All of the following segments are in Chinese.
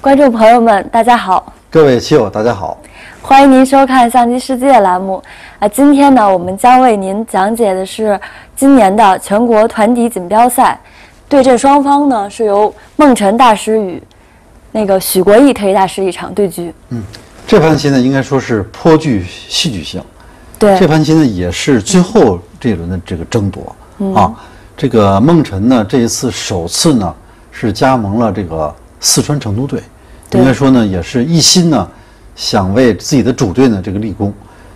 观众朋友们，大家好，各位棋友，大家好。欢迎您收看《相机世界》栏目。啊，今天呢，我们将为您讲解的是今年的全国团体锦标赛，对阵双方呢是由孟辰大师与那个许国义特级大师一场对局。嗯，这盘棋呢，应该说是颇具戏剧性。对，这盘棋呢，也是最后这一轮的这个争夺啊。这个孟辰呢，这一次首次呢是加盟了这个四川成都队，应该说呢，也是一心呢想为自己的主队呢这个立功。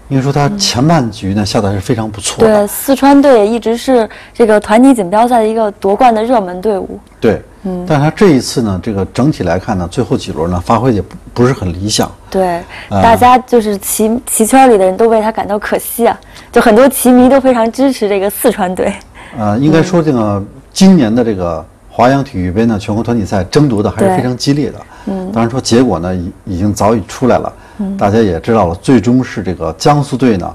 应该说他前半局呢下的是非常不错的。对，四川队一直是这个团体锦标赛的一个夺冠的热门队伍。对，嗯，但是他这一次呢，这个整体来看呢，最后几轮呢发挥也不不是很理想。对，大家就是棋棋圈里的人都为他感到可惜啊，就很多棋迷都非常支持这个四川队。呃，应该说这个今年的这个华阳体育杯呢，全国团体赛争夺的还是非常激烈的。嗯，当然说结果呢，已已经早已出来了。嗯，大家也知道了，最终是这个江苏队呢，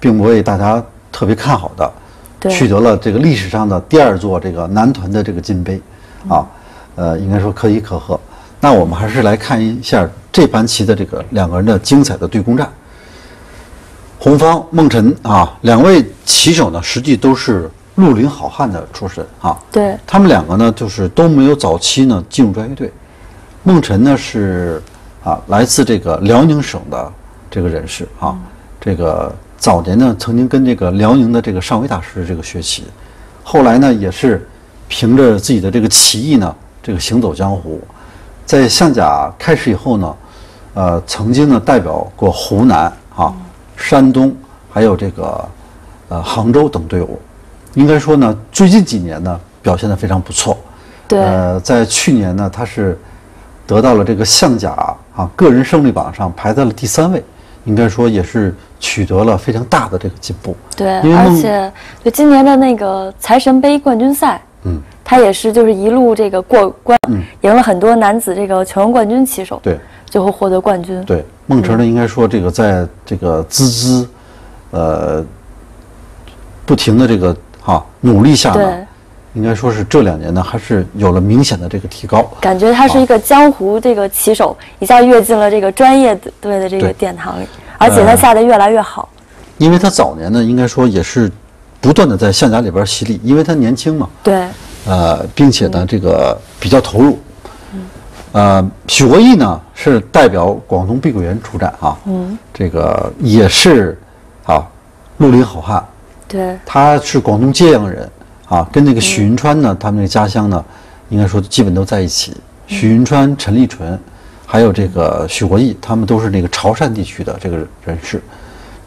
并不为大家特别看好的，取得了这个历史上的第二座这个男团的这个金杯，啊，呃，应该说可喜可贺。那我们还是来看一下这盘棋的这个两个人的精彩的对攻战。红方孟辰啊，两位棋手呢，实际都是。绿林好汉的出身啊，对。他们两个呢，就是都没有早期呢进入专业队。孟辰呢是啊，来自这个辽宁省的这个人士啊，这个早年呢曾经跟这个辽宁的这个尚威大师这个学习，后来呢也是凭着自己的这个棋艺呢，这个行走江湖，在象甲开始以后呢，呃，曾经呢代表过湖南啊、山东，还有这个呃杭州等队伍。应该说呢，最近几年呢表现的非常不错。对。呃，在去年呢，他是得到了这个象甲啊个人胜利榜上排在了第三位，应该说也是取得了非常大的这个进步。对，而且就今年的那个财神杯冠军赛，嗯，他也是就是一路这个过关，赢了很多男子这个全国冠军棋手，对，最后获得冠军。对，孟辰呢，应该说这个在这个孜孜，呃，不停的这个。啊，努力下呢，应该说是这两年呢，还是有了明显的这个提高。感觉他是一个江湖这个棋手，一下跃进了这个专业队的这个殿堂里，而且他下的越来越好。因为他早年呢，应该说也是不断的在象甲里边洗礼，因为他年轻嘛。对。呃，并且呢，这个比较投入。嗯。呃，许国义呢是代表广东碧桂园出战啊。嗯。这个也是啊，绿林好汉。对，他是广东揭阳人，啊，跟那个许云川呢，他们那个家乡呢，应该说基本都在一起。许云川、陈立纯，还有这个许国义，他们都是那个潮汕地区的这个人士。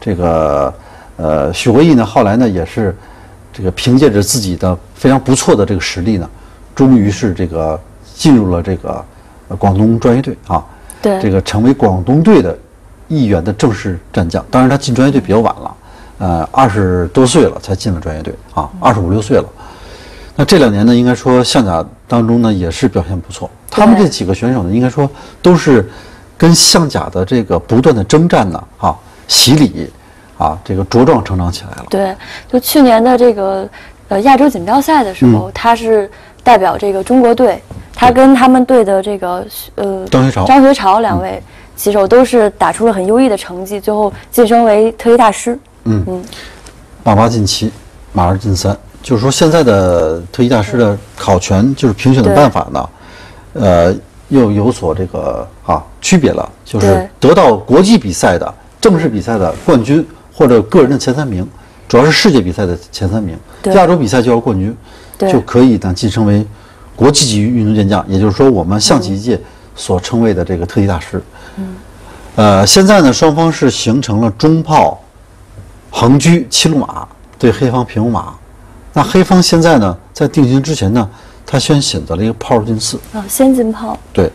这个呃，许国义呢，后来呢也是这个凭借着自己的非常不错的这个实力呢，终于是这个进入了这个广东专业队啊。对，这个成为广东队的一员的正式战将。当然，他进专业队比较晚了。呃，二十多岁了才进了专业队啊，二十五六岁了。那这两年呢，应该说象甲当中呢也是表现不错。他们这几个选手呢，应该说都是跟象甲的这个不断的征战呢，啊，洗礼，啊，这个茁壮成长起来了。对，就去年的这个呃亚洲锦标赛的时候，他是代表这个中国队，他跟他们队的这个呃张学潮、张学潮两位棋手都是打出了很优异的成绩，最后晋升为特级大师。嗯。嗯，马八进七，马二进三，就是说现在的特级大师的考权就是评选的办法呢，呃，又有所这个啊区别了，就是得到国际比赛的正式比赛的冠军或者个人的前三名，主要是世界比赛的前三名，亚洲比赛就要冠军，就可以呢晋升为国际级运动健将，也就是说我们象棋界所称谓的这个特级大师。嗯，呃，现在呢双方是形成了中炮。横车七路马对黑方平五马，那黑方现在呢，在定型之前呢，他先选择了一个炮进四啊，先进炮。对，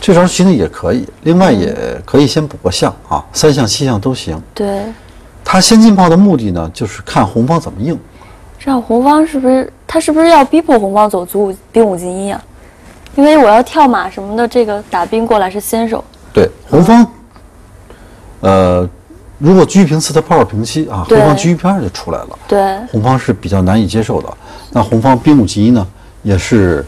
这招其实也可以，另外也可以先补个象啊，三象七象都行。对，他先进炮的目的呢，就是看红方怎么应。这样红方是不是他是不是要逼迫红方走卒五兵五进一啊？因为我要跳马什么的，这个打兵过来是先手。对，红方，呃。如果车平四，他炮二平七啊，黑方车一平二就出来了。对，红方是比较难以接受的。那红方兵五进一呢，也是，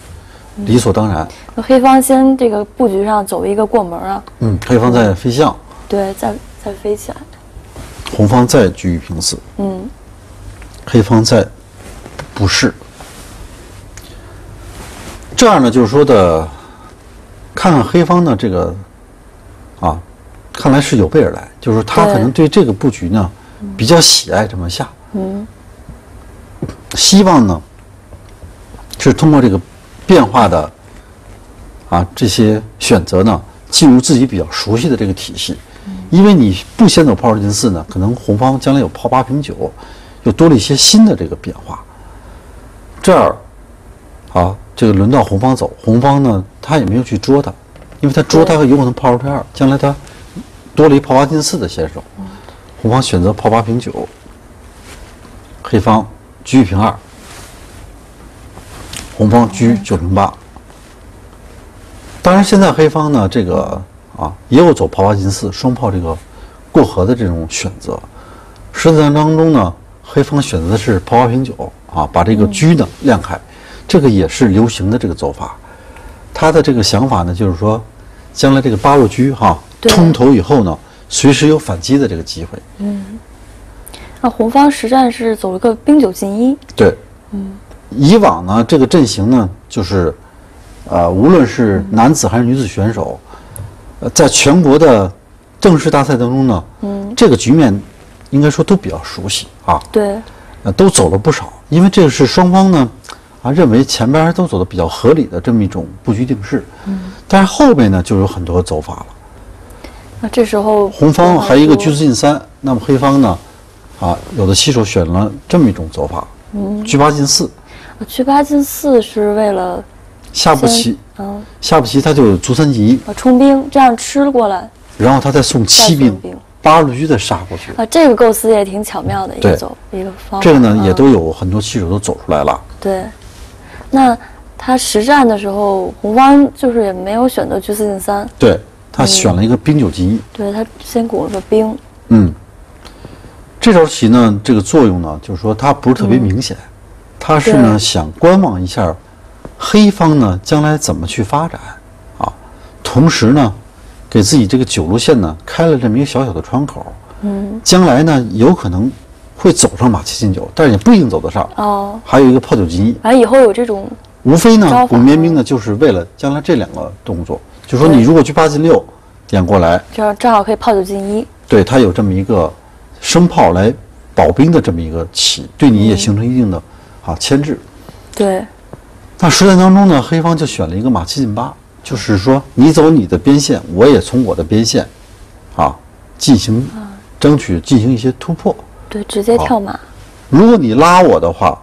理所当然。那黑方先这个布局上走一个过门啊，嗯，黑方在飞象，对，再再飞起来，红方再居一平四，嗯，黑方再不是。这样呢，就是说的，看看黑方的这个啊，看来是有备而来，就是说他可能对。这个布局呢比较喜爱这么下，嗯，希望呢是通过这个变化的啊这些选择呢，进入自己比较熟悉的这个体系。因为你不先走炮二进四呢，可能红方将来有炮八平九，又多了一些新的这个变化。这儿啊，这个轮到红方走，红方呢他也没有去捉他，因为他捉他有可能炮二退二，将来他多了一炮八进四的先手。红方选择炮八平九，黑方车平二，红方车九平八。当然，现在黑方呢，这个啊也有走炮八进四双炮这个过河的这种选择。实战当中呢，黑方选择的是炮八平九啊，把这个车呢亮开，这个也是流行的这个走法。他的这个想法呢，就是说，将来这个八路车哈冲头以后呢，随时有反击的这个机会。嗯。那红方实战是走了个兵九进一，对，嗯。以往呢，这个阵型呢，就是，呃，无论是男子还是女子选手，呃，在全国的正式大赛当中呢，嗯，这个局面应该说都比较熟悉啊，对，呃，都走了不少，因为这个是双方呢，啊，认为前边都走的比较合理的这么一种布局定式，嗯，但是后边呢就有很多走法了。那这时候红方还有一个居车四进三，那么黑方呢，啊，有的棋手选了这么一种走法，嗯，车八进四，居八进四是为了下步棋。嗯下步棋他就卒三进一，啊冲兵，这样吃过来然后他再送七兵，兵八路车再杀过去。啊，这个构思也挺巧妙的一个走一个方法。这个呢，嗯也都有很多棋手都走出来了。对。那他实战的时候，红方就是也没有选择居四进三，对他选了一个兵九进一，对他先拱了个兵，嗯，这招棋呢，这个作用呢，就是说它不是特别明显，它是呢想观望一下黑方呢将来怎么去发展啊，同时呢，给自己这个九路线呢开了这么一个小小的窗口，嗯，将来呢有可能会走上马七进九，但是也不一定走得上。哦，还有一个炮九进一，反正以后有这种无非呢，拱边兵呢，就是为了将来这两个动作，就说你如果去八进六点过来，这样正好可以炮九进一，对它有这么一个生炮来保兵的这么一个棋，对你也形成一定的啊牵制。对，那实战当中呢，黑方就选了一个马七进八，就是说你走你的边线，我也从我的边线啊进行争取进行一些突破。对，直接跳马，如果你拉我的话，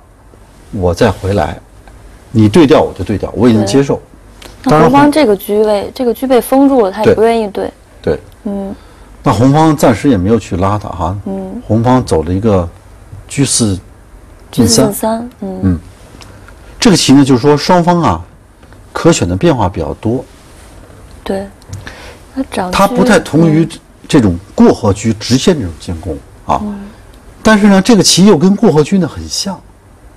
我再回来，你对调我就对调，我已经接受。当那红红方这个车位，这个车被封住了，他也不愿意对，对，嗯那红方暂时也没有去拉他哈，嗯，红方走了一个车四进三嗯嗯这个棋呢，就是说双方啊可选的变化比较多，对，那长它不太同于这种过河车直线这种进攻啊，但是呢，这个棋又跟过河车呢很像，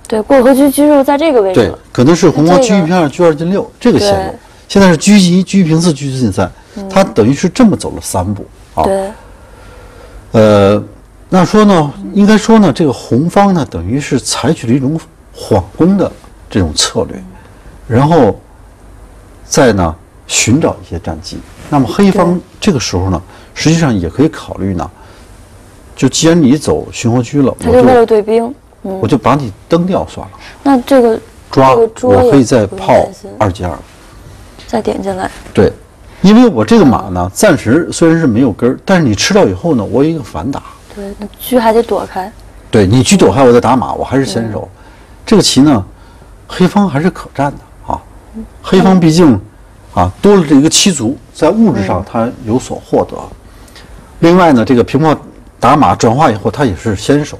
对过河车居住在这个位置对，，可能是红方那这个车一平二，车二进六这个线路，现在是车进一，车平四，车四进三，它等于是这么走了三步啊。对，呃，那说呢，应该说呢，这个红方呢，等于是采取了一种缓攻的这种策略，然后再呢寻找一些战机。那么黑方这个时候呢，实际上也可以考虑呢，就既然你走巡逻车了，我他就为了就对兵，嗯我，就把你蹬掉算了，那这个抓这个捉我可以再炮二进二。再点进来，对，因为我这个马呢，暂时虽然是没有根儿，但是你吃到以后呢，我有一个反打。对，那车还得躲开，对你车躲开我再打马，我还是先手。这个棋呢，黑方还是可战的啊。黑方毕竟啊多了这一个七卒，在物质上他有所获得。另外呢，这个平炮打马转化以后，他也是先手。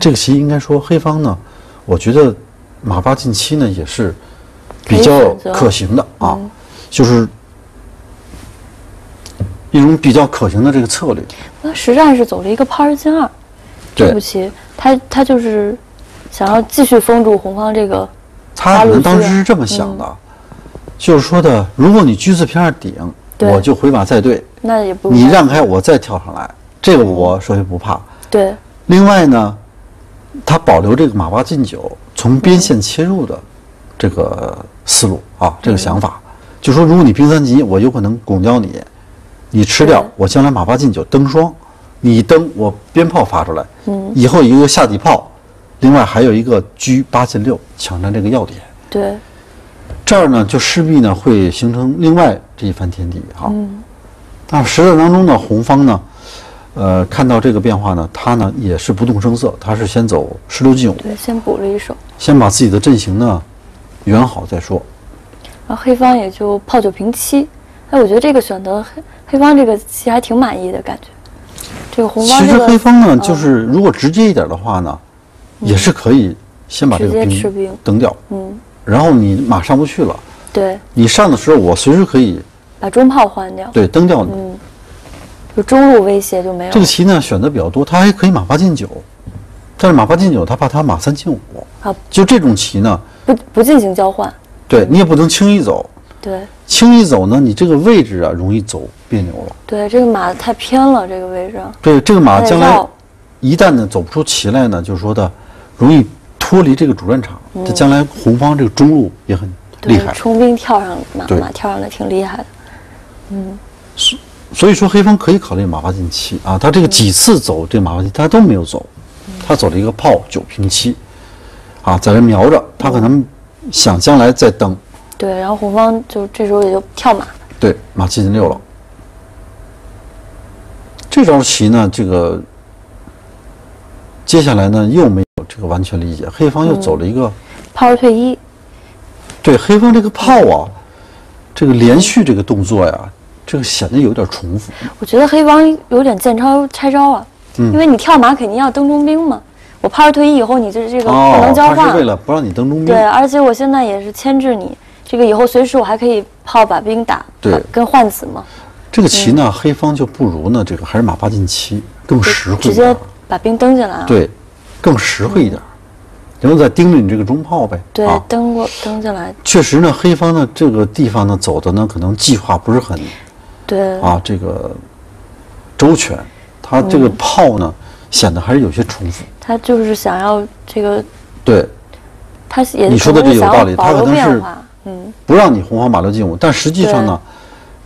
这个棋应该说黑方呢，我觉得马八进七呢也是比较可行的啊，就是一种比较可行的这个策略。那实战是走了一个炮二进二，这对步棋他他就是想要继续封住红方这个他可能当时是这么想的，就是说的，如果你车四平二顶，我就回马再对，那也不你让开我再跳上来，这个我首先不怕。对另外呢，它保留这个马八进九从边线切入的这个思路啊，这个想法，就说如果你兵三级，我有可能拱掉你，你吃掉，我将来马八进九登双，你一登我鞭炮发出来，嗯，以后一个下底炮，另外还有一个车八进六抢占这个要点，对。这儿呢就势必呢会形成另外这一番天地哈。嗯。但实战当中呢，红方呢，呃，看到这个变化呢，他呢也是不动声色，他是先走十六进五，对，先补了一手，先把自己的阵型呢圆好再说。然后黑方也就炮九平七。哎，我觉得这个选择黑黑方这个棋还挺满意的感觉。这个红方其实黑方呢，嗯。就是如果直接一点的话呢，也是可以先把这个直接吃兵兵。蹬掉，嗯，然后你马上不去了，对，你上的时候我随时可以把中炮换掉，对蹬掉你。嗯，就中路威胁就没有了。这个棋呢选择比较多，他还可以马八进九，但是马八进九他怕他马三进五，啊，就这种棋呢，不不进行交换，对你也不能轻易走，对轻易走呢，你这个位置啊容易走别扭了。对，这个马太偏了，这个位置。对，这个马将来一旦呢走不出棋来呢，就是说的容易脱离这个主战场，这将来红方这个中路也很厉害。冲兵跳上马，马跳上的挺厉害的。所以说黑方可以考虑马八进七啊，他这个几次走这个马八进，他都没有走，他走了一个炮九平七，啊，在这瞄着，他可能想将来再登，对，然后红方就这时候也就跳马，对，马七进六了。这招棋呢，这个接下来呢又没有这个完全理解，黑方又走了一个。炮退一，对黑方这个炮啊，这个连续这个动作呀，这个显得有点重复。我觉得黑方有点见招拆招啊，嗯因为你跳马肯定要登中兵嘛，我炮退一以后，你这这个不能交换，是为了不让你登中兵。对，而且我现在也是牵制你，这个以后随时我还可以炮把兵打，对跟换子嘛，这个棋呢，黑方就不如呢，这个还是马八进七更实惠直接。把兵登进来啊。对，更实惠一点，然后再盯着你这个中炮呗。对啊，登过登进来，确实呢，黑方呢这个地方呢走的呢可能计划不是很对啊这个周全，他这嗯个炮呢显得还是有些重复。他就是想要这个，对，他也你说的这有道理他可能是，嗯，不让你红方马六进五，但实际上呢，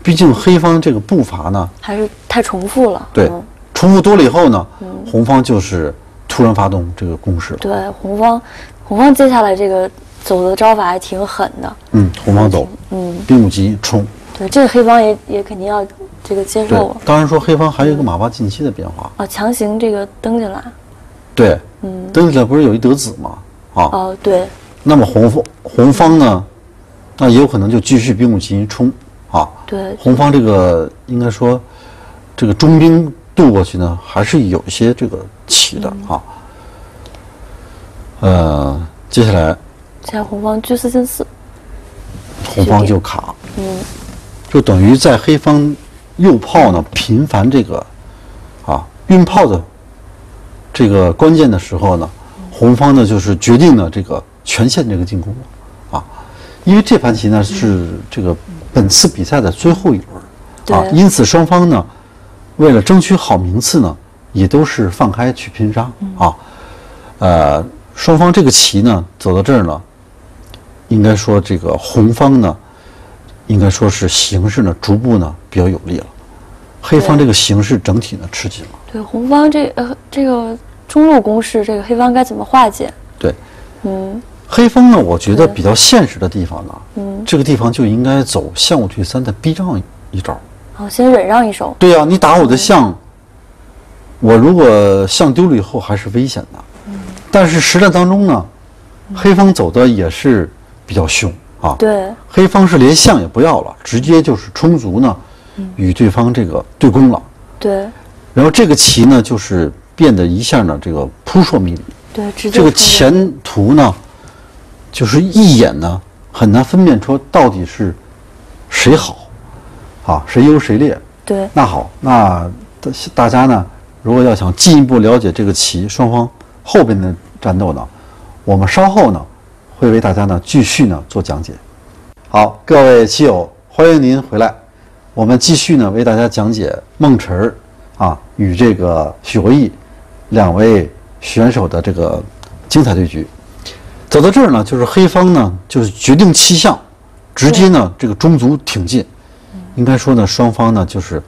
毕竟黑方这个步伐呢，还是太重复了。对嗯，重复多了以后呢，红方就是突然发动这个攻势了。对，红方红方接下来这个走的招法还挺狠的，嗯，红方走，嗯，兵五级冲。对，这个黑方也也肯定要这个接对受，当然说黑方还有一个马八进七的变化。啊，强行这个登进来，对，嗯，登进来不是有一得子吗？啊，哦，对，那么红方红方呢，那也有可能就继续兵五进一冲啊。对，红方这个应该说，这个中兵渡过去呢，还是有一些这个棋的嗯啊。呃，接下来现在红方车四进四，红方就卡，嗯，就等于在黑方右炮呢频繁这个啊运炮的这个关键的时候呢，红方呢就是决定了这个全线这个进攻了啊，因为这盘棋呢是这个本次比赛的最后一轮啊，因此双方呢为了争取好名次呢，也都是放开去拼杀啊，呃，双方这个棋呢走到这儿呢，应该说这个红方呢。应该说是形势呢逐步呢比较有利了，黑方这个形势整体呢吃紧了。对，红方这呃这个中路攻势，这个黑方该怎么化解？对，嗯，黑方呢，我觉得比较现实的地方呢，嗯，这个地方就应该走象五退三的逼让一招。好，先忍让一手，对呀、你打我的象，我如果象丢了以后还是危险的。嗯但是实战当中呢，黑方走的也是比较凶啊。对，黑方是连象也不要了，直接就是充足呢，与对方这个对攻了。对，然后这个棋呢，就是变得一下呢，这个扑朔迷离。对，直接这个前途呢，就是一眼呢很难分辨出到底是谁好，啊，谁优谁劣。对，那好，那大大家呢，如果要想进一步了解这个棋双方后边的战斗呢，我们稍后呢会为大家呢继续呢做讲解。好，各位棋友，欢迎您回来。我们继续呢，为大家讲解孟晨儿啊与这个许国义两位选手的这个精彩对局。走到这儿呢，就是黑方呢，就是决定气象，直接呢这个中卒挺进。应该说呢，双方呢就是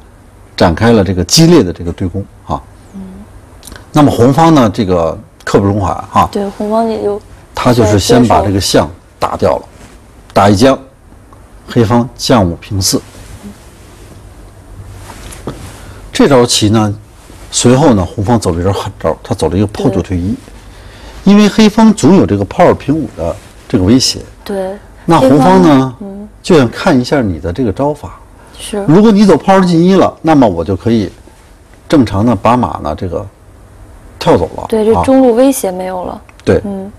展开了这个激烈的这个对攻啊。那么红方呢，这个刻不容缓哈，对，红方也就他就是先把这个象打掉了，打一将，黑方将五平四。这招棋呢，随后呢，红方走了一招狠招，他走了一个炮九退一，因为黑方总有这个炮二平五的这个威胁。对，那红方呢，嗯，就想看一下你的这个招法。是如果你走炮二进一了，那么我就可以正常的把马呢这个跳走了。对，这啊中路威胁没有了。对，嗯，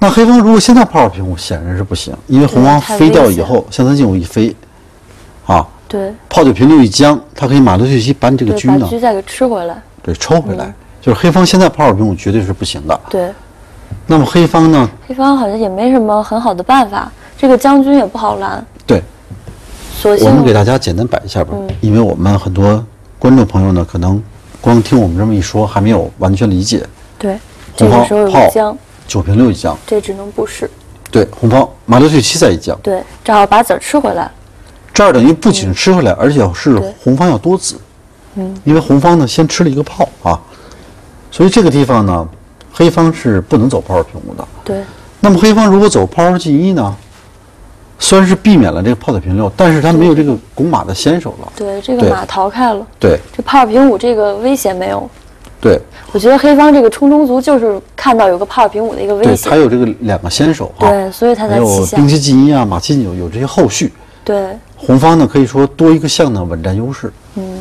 那黑方如果现在炮二平五，显然是不行，因为红方飞掉以后，象三进五一飞，啊，对，炮九平六一将，他可以马六退七把你这个对，车呢，再给吃回来。对，抽回来。嗯就是黑方现在炮二平五绝对是不行的。对，那么黑方呢？黑方好像也没什么很好的办法，这个将军也不好拦，对，我们给大家简单摆一下吧，嗯因为我们很多观众朋友呢，可能光听我们这么一说，还没有完全理解。对，这红方个时候有将，九平六一将，这只能不是。对，红方马六退七再一将，对，正好把子儿吃回来。这儿等于不仅吃回来，而且是红方要多子。嗯，因为红方呢先吃了一个炮啊，所以这个地方呢，黑方是不能走炮二平五的。对，那么黑方如果走炮二进一呢，虽然是避免了这个炮九平六，但是他没有这个拱马的先手了。对，这个马逃开了，对这炮二平五这个危险没有。对我觉得黑方这个冲中卒就是看到有个炮二平五的一个威对，胁他，有这个两个先手啊，对，所以他还才有兵。七进一啊，马七进九有这些后续。对，红方呢可以说多一个象呢稳占优势。嗯，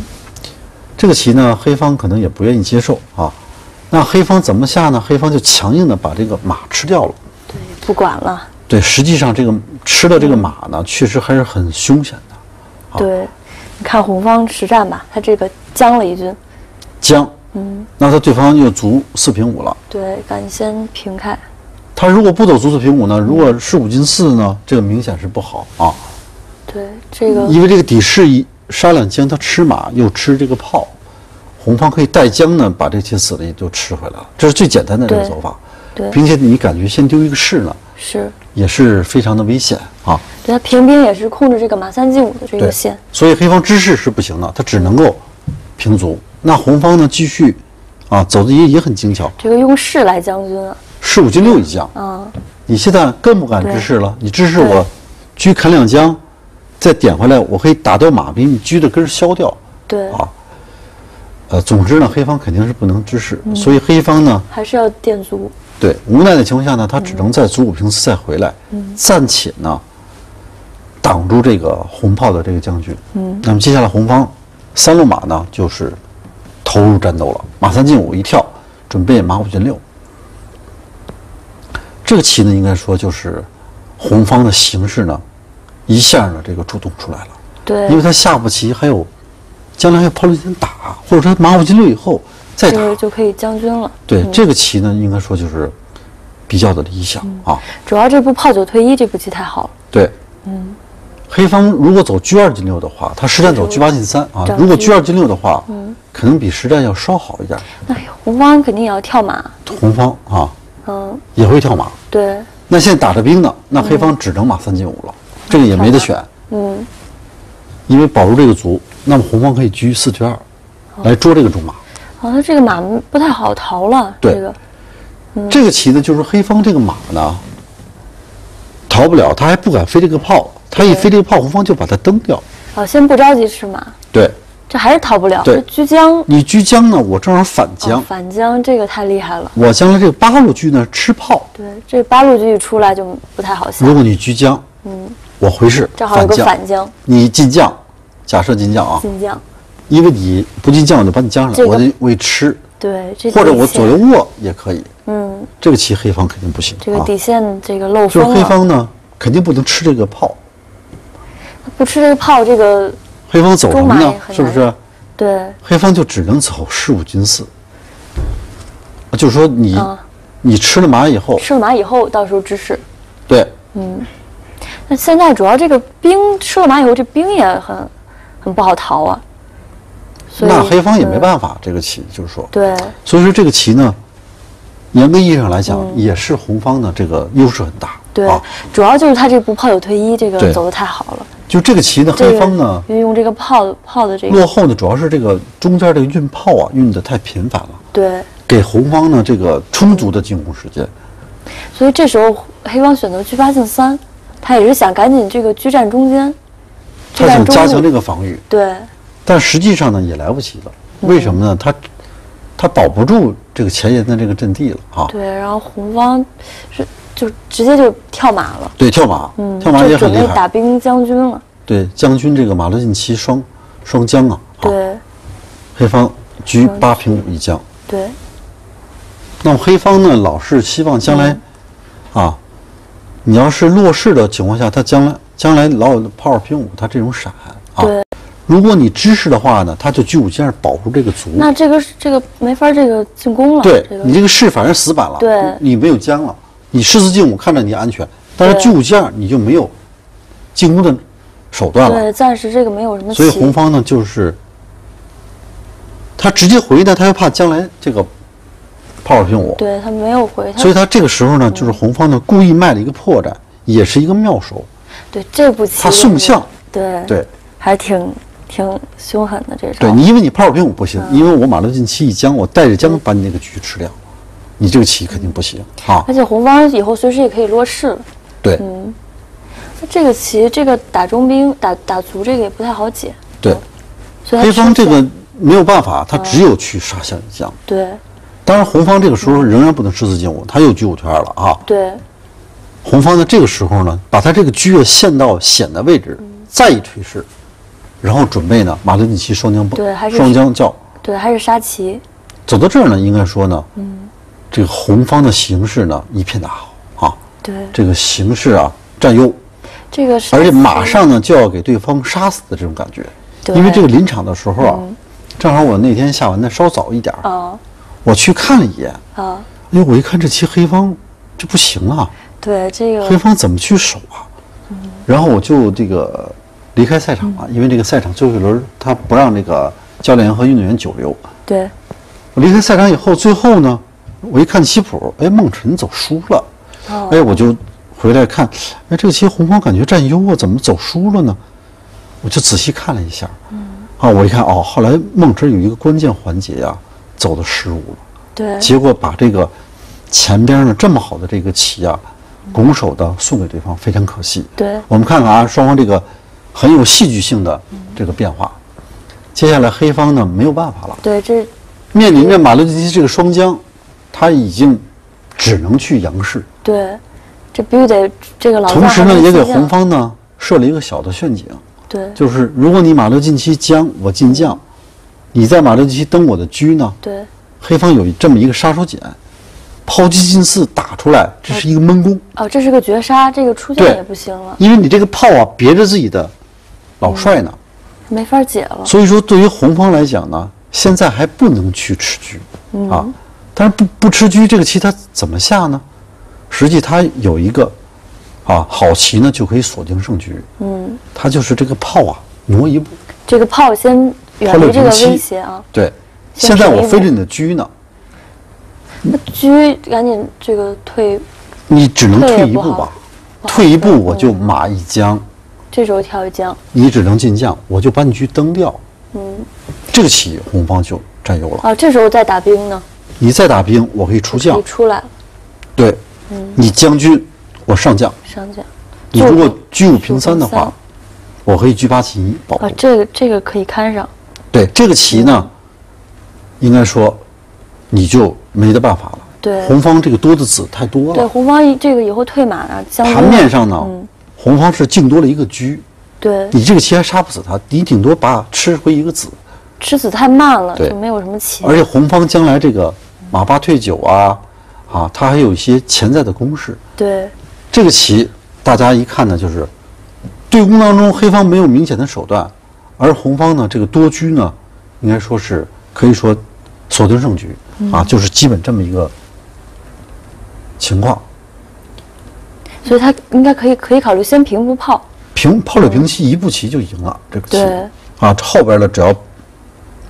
这个棋呢，黑方可能也不愿意接受啊。那黑方怎么下呢？黑方就强硬的把这个马吃掉了。对，不管了。对，实际上这个吃的这个马呢，确实还是很凶险的。好对，你看红方实战吧，他这个将了一军。将，嗯，那他对方就卒四平五了。对，赶紧先平开。他如果不走卒四平五呢？如果是五进四呢？这个明显是不好啊，对，这个因为这个底士一杀两将，他吃马又吃这个炮，红方可以带将呢，把这些子力就吃回来了，这是最简单的这个走法，对并且你感觉先丢一个士呢，是，也是非常的危险啊。对他平兵也是控制这个马三进五的这个线。所以黑方知士是不行的，他只能够平卒。那红方呢，继续啊走的也也很精巧，这个用士来将军啊，士五进六一将。嗯，你现在更不敢对知士了，你支士我车砍两将，再点回来，我可以打掉马，比你车的根儿削掉对，啊。呃，总之呢，黑方肯定是不能支士，嗯所以黑方呢，还是要垫卒。对无奈的情况下呢，他只能在卒五平四再回来，嗯暂且呢挡住这个红炮的这个将军。嗯，那么接下来红方三路马呢，就是投入战斗了，马三进五一跳，准备马五进六。这个棋呢，应该说就是红方的形势呢，一下呢这个主动出来了，对，因为他下步棋还有将来还有炮六进打，或者说马五进六以后再打这个，就可以将军了。对、这个棋呢，应该说就是比较的理想、啊。主要这步炮九退一这步棋太好了。对，嗯，黑方如果走车二进六的话，他实战走车八进三啊如果车二进六的话，嗯，可能比实战要稍好一点。那红方肯定也要跳马。红方啊。嗯，也会跳马，对，那现在打着兵呢，那黑方只能马三进五了，这个也没得选，嗯，因为保住这个卒，那么红方可以车四退二，来捉这个中马。好像这个马不太好逃了。对。这个。这个棋呢，就是黑方这个马呢逃不了，他还不敢飞这个炮，他一飞这个炮，红方就把它蹬掉。哦，先不着急吃马，对这还是逃不了。对这车将你居将呢，我正好反将，哦反将这个太厉害了。我将来这个八路车呢吃炮。对，这八路车一出来就不太好下如。果你居将，嗯，我回士正好有个将，反将你进将，假设进将啊，进将。因为你不进将，我就把你将上来，这个我得为吃，对，这或者我左右卧也可以。嗯，这个棋黑方肯定不行啊，这个底线这个漏就是。黑方呢肯定不能吃这个炮，不吃这个炮，这个黑方走什么呢是不是？对黑方就只能走十五进四，就是说你、啊你吃了马以后，吃了马以后，到时候知识。对，嗯那现在主要这个兵吃了马以后，这兵也很很不好逃啊。那黑方也没。办法，这个棋就是说，对所以说这个棋呢，严格意义上来讲，也是红方的这个优势很大。嗯对啊，，主要就是他这步炮九退一，这个走的太好了。就这个棋呢，黑方呢运用这个炮炮的这个落后呢，主要是这个中间这个运炮啊运的太频繁了，对，给红方呢这个充足的进攻时间。所以这时候黑方选择车八进三，他也是想赶紧这个居占中间，他。想加强这个防御，对但实际上呢也来不及了。嗯为什么呢？他他保不住这个前沿的这个阵地了啊。对，然后红方是就直接就跳马了，对，跳马，嗯，跳马就也很厉害。准备打兵将军了。对，将军这个马勒进七双双将啊，啊，对黑方居八平五一将。对那么黑方呢，老是希望将来，啊，你要是落势的情况下，他将来将来老有炮二平五，他这种闪啊。对。如果你支持的话呢，他就居五将保住这个卒。那这个这个没法这个进攻了。对这个你这个士反正死板了，对你没有将了，你士四进五看着你安全，但是对居五将你就没有进攻的手段了。对，暂时这个没有什么所以红方呢，就是他直接回呢，他又怕将来这个炮二平五，对他没有回，他所以他这个时候呢，就是红方呢故意卖了一个破绽，也是一个妙手。对这步棋他送象，对对还挺挺凶狠的这招。对，你因为你炮二平五不行，因为我马六进七一将，我带着将把你那个局吃掉，你这个棋肯定不行啊。而且红方以后随时也可以落士了。对那这个棋，这个打中兵、打打卒，这个也不太好解。对，所以黑方这个没有办法，他只有去杀象一将。对当然，红方这个时候仍然不能士四进五，他又居五退二了啊。对红方在，这个时候呢，把他这个车陷到险的位置，嗯再一退士，然后准备呢，马勒进七双将对还是双将叫对，还是杀棋。走到这儿呢，应该说呢，嗯这个红方的形势呢一片大好啊，对，这个形势啊占优，这个是而且马上呢就要给对方杀死的这种感觉，对。因为这个临场的时候啊，正好我那天下完的稍早一点儿，啊我去看了一眼，啊，哎呦，我一看这棋黑方这不行啊，对这个。黑方怎么去守啊？嗯。然后我就这个离开赛场了，因为这个赛场最后一轮他不让这个教练员和运动员久留。对。我离开赛场以后，最后呢，我一看棋谱，哎，孟辰走输了，哦哎，我就回来看，哎，这个棋红方感觉占优啊，怎么走输了呢？我就仔细看了一下，啊，我一看哦，后来孟辰有一个关键环节呀、走的失误了。对结果把这个前边呢这么好的这个棋啊，拱手的送给对方，非常可惜。对我们看看啊，双方这个很有戏剧性的这个变化。接下来黑方呢没有办法了，对，这面临着马六进七这个双将，他已经只能去杨氏，对这必须得这个老同时呢也给红方呢设了一个小的陷阱，对。就是如果你马六进七将，我进将，你在马六进七登我的车呢，对。黑方有这么一个杀手锏，抛击进四打出来，这是一个闷攻，哦，这是个绝杀，这个出将对也不行了，因为你这个炮啊别着自己的老帅呢，没法解了。所以说对于红方来讲呢，现在还不能去吃车啊，但是不不吃车这个棋它怎么下呢？实际它有一个啊好棋呢就可以锁定胜局，嗯，他就是这个炮啊挪一步，这个炮先远离这个威胁啊，对，现在我飞着你的车呢，那车赶紧这个退，你只能退一步吧，退一步我就马一将。这时候跳一将，你只能进将，我就把你车蹬掉。嗯，这个棋红方就占优了。啊，这时候再打兵呢，你再打兵，我可以出将。出来了，对，你将军，我上将。上将。你如果就居五平三的话我可以居八进一保啊，。这个这个可以看上，对，这个棋呢，应该说你就没得办法了。对红方这个多的子太多了对，红方一这个以后退马啊，将盘面上呢嗯，红方是净多了一个车，对，你这个棋还杀不死他，你顶多把吃回一个子。吃子太慢了，就没有什么棋。而且红方将来这个马八退九啊，啊，它还有一些潜在的攻势。对这个棋大家一看呢，就是对攻当中黑方没有明显的手段，而红方呢这个多车呢，应该说是可以说锁定胜局啊，就是基本这么一个情况。所以他应该可以可以考虑先平步炮。平炮六平七一步棋就赢了这个棋啊，后边的只要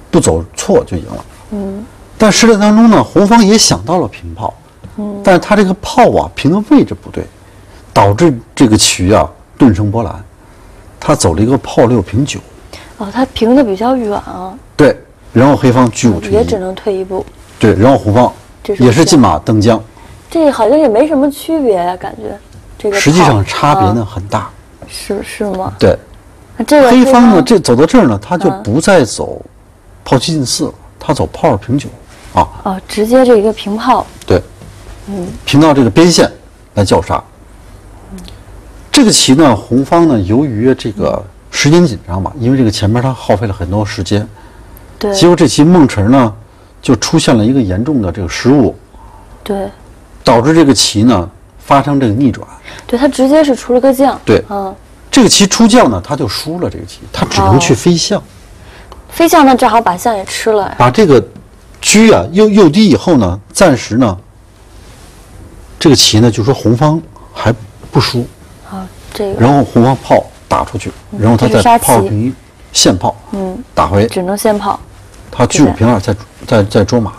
不走错就赢了。嗯，但实战当中呢，红方也想到了平炮，嗯，但是他这个炮啊平的位置不对，导致这个局啊顿生波澜，他走了一个炮六平九，哦，他平的比较远啊，对，然后黑方居五退一，也只能退一步。对，然后红方也是进马登将，这好像也没什么区别呀、感觉这个实际上差别呢啊很大。是是吗？对，那这个黑方呢，这走到这儿呢，他就嗯。不再走炮七进四了，他走炮二平九啊，哦，直接这一个平炮，对，嗯。平到这个边线来叫杀。这个棋呢，红方呢，由于这个时间紧张嘛，因为这个前面他耗费了很多时间，对。结果这棋孟辰呢就出现了一个严重的这个失误，对。导致这个棋呢发生这个逆转。对，他直接是出了个将，对嗯，这个棋出将呢，他就输了这个棋，他只能去飞象，飞象呢正好把象也吃了，把这个车啊诱诱敌以后呢，暂时呢，这个棋呢就说红方还不输，啊，这个然后红方炮打出去，然后他再炮平一线炮，嗯，打回只能先炮，他车五平二再再再捉马，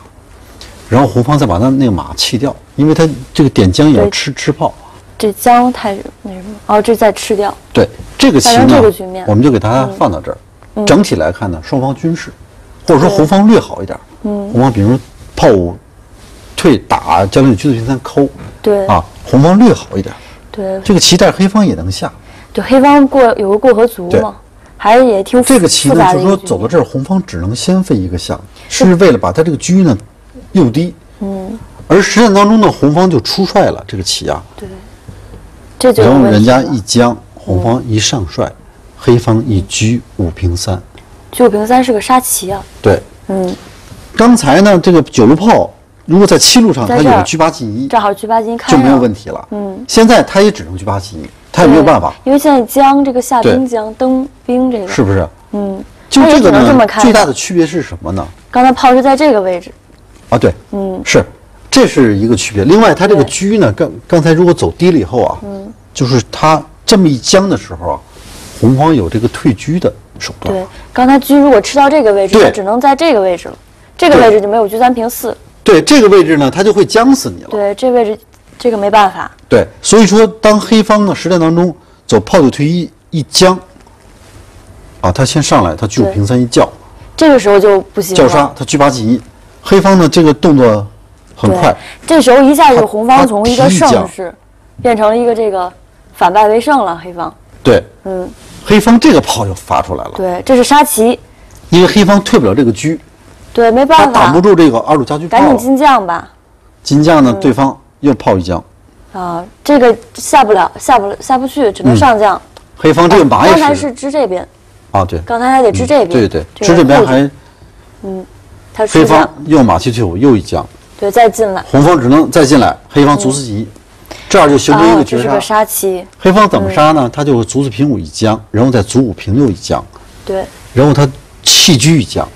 然后红方再把他那个马弃掉，因为他这个点将也要吃吃炮。这将太那什么，哦，这再吃掉，对这个棋呢我们就给大家放到这儿。嗯整体来看呢，双方均势，或者说红方略好一点。嗯红方比如炮五退打将领车四平三抠，对。啊，红方略好一点。对，这个棋但是黑方也能下。就黑方过有个过河卒嘛，还是也挺复这个棋呢，就是说走到这儿，红方只能先飞一个象，是为了把他这个车呢诱敌。嗯，而实战当中呢，红方就出帅了这个棋啊，对，这就有然后人家一将，红方一上帅，黑方一车五平三。九平三是个杀棋啊，对，嗯，刚才呢，这个九路炮如果在七路上，它有车八进一，正好车八进一就没有问题了。嗯，现在它也只能车八进一，它也没有办法，因为现在将这个下对。兵将登兵这个。是不是？嗯，就这个呢，最大的的区别是什么呢？刚才炮是在这个位置，啊，对，嗯，是，这是一个区别。另外，它这个对。车呢，刚刚才如果走低了以后啊，嗯，就是它这么一将的时候啊，红方有这个退车的手段。对，刚才车如果吃到这个位置，对。它只能在这个位置了，这个位置就没有车三平四，对这个位置呢，它就会将死你了。对，这位置这个没办法，对，所以说当黑方呢实战当中走炮九退一一将，啊，他先上来，他车五平三一叫这个时候就不行了。叫杀，他车八进一，黑方呢这个动作很快，，这时候一下就红方从一个胜势变成了一个这个反败为胜了，黑方。对，嗯，黑方这个炮就发出来了，对，这是杀棋，因为黑方退不了这个车，对，没办法挡不，住这个二路家具炮，赶紧进将吧。金将呢对方又炮一将，啊，这个下不了，下不了，下不去，只能上将。黑方这个马也刚才是支这边，啊，对，刚才还得支这边。对对，支这边还嗯，他黑方又马七退五又一将，对，再进来。红方只能再进来，黑方卒四进一，这样就形成一啊，个绝杀这是个。杀棋，黑方怎么杀呢？他就卒四平五一将，然后再卒五平六一将，对。然后他弃车一将，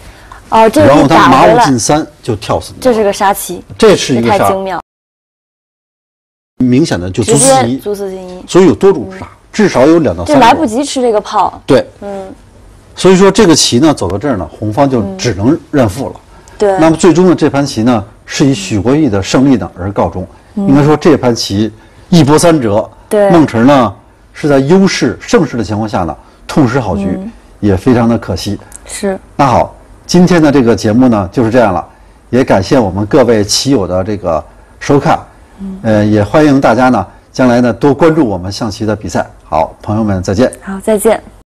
哦，这然后他马五进，三就跳死你。这是个杀棋，这是一个杀，太精妙，明显的就卒四进一，接卒四进一，所以有多种杀，至少有两到这三种。来不及吃这个炮。对，嗯，所以说这个棋呢走到这儿呢，红方就只能认负了。对。那么最终呢，这盘棋呢是以许国义的胜利呢而告终。应该说这盘棋一波三折，对孟辰呢是在优势胜势的情况下呢痛失好局，嗯也非常的可惜。是，那好，今天的这个节目呢就是这样了，也感谢我们各位棋友的这个收看，呃，也欢迎大家呢将来呢多关注我们象棋的比赛。好，朋友们再见。好，再见。